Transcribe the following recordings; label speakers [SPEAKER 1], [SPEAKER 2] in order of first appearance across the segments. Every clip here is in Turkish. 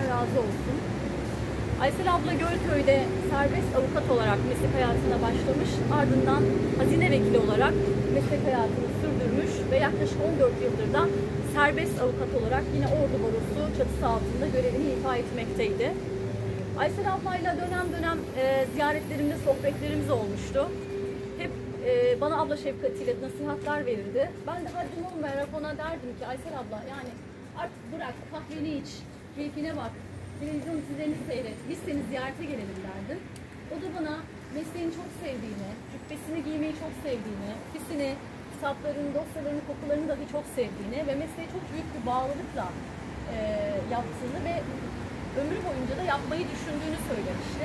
[SPEAKER 1] Allah'tan razı olsun. Aysel abla Gölköy'de serbest avukat olarak meslek hayatına başlamış. Ardından hazine vekili olarak meslek hayatını sürdürmüş ve yaklaşık 14 yıldır da serbest avukat olarak yine Ordu Barosu çatısı altında görevini ifa etmekteydi. Aysel ablayla dönem dönem e, ziyaretlerimde sohbetlerimiz olmuştu. Hep e, bana abla şefkatiyle nasihatler verirdi. Ben de haddim olmayarak ona derdim ki Aysel abla yani artık bırak kahveni iç, keyfine bak, televizyon dizilerini seyret, biz seni ziyarete gelelim derdim. O da bana mesleğini çok sevdiğini, cübbesini giymeyi çok sevdiğini, ofisini, kitaplarını, dosyalarını, kokularını dahi çok sevdiğini ve mesleğe çok büyük bir bağlılıkla e, yaptığını ve ömrü boyunca da yapmayı düşündüğünü söylemişti.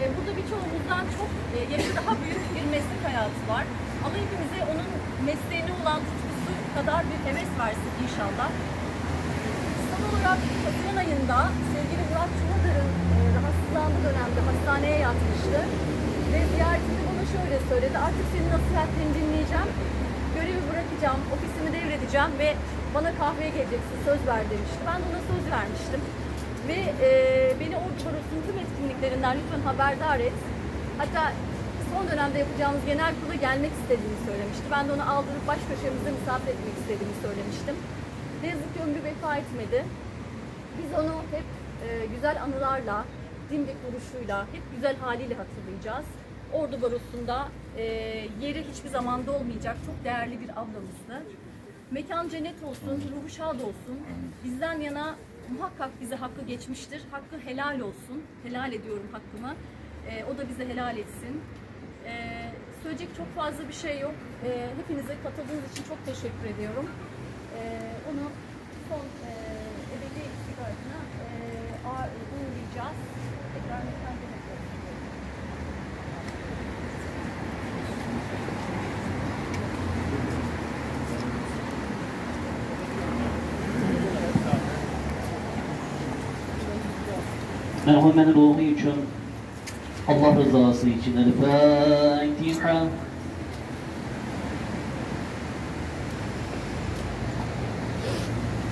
[SPEAKER 1] E, burada birçoğumuzdan çok e, yaşı daha büyük bir meslek hayatı var. Ama hepimize onun mesleğine olan tutkusu kadar bir heves versin inşallah. Son olarak Haziran ayında sevgili Murat Çumadar'ın e, rahatsızlandığı dönemde hastaneye yatmıştı. Ve ziyaretinde bana şöyle söyledi, artık senin nasihatlerini dinleyeceğim, görevi bırakacağım, ofisimi devredeceğim ve bana kahveye geleceksin, söz ver demişti. Ben de ona söz vermiştim. Ve e, beni o Barosu'nun tüm etkinliklerinden lütfen haberdar et. Hatta son dönemde yapacağımız genel kurula gelmek istediğini söylemişti. Ben de onu aldırıp baş köşemizde misafir etmek istediğini söylemiştim. Ne yazık ki ömrü vefa etmedi. Biz onu hep e, güzel anılarla, dimdik duruşuyla, hep güzel haliyle hatırlayacağız. Ordu Barosu'nda e, yeri hiçbir zaman dolmayacak çok değerli bir ablamızdı. Mekan cennet olsun, ruhu şad olsun. Bizden yana muhakkak bize hakkı geçmiştir. Hakkı helal olsun. Helal ediyorum hakkımı. E, o da bize helal etsin. E, söyleyecek çok fazla bir şey yok. E, hepinize katıldığınız için çok teşekkür ediyorum. Onu son e, ebedi istikaretine e, ağır- uğurlayacağız. Tekrar mekan cennet olsun.
[SPEAKER 2] Merhamenin ruhu için Allah rızası için El Fatiha.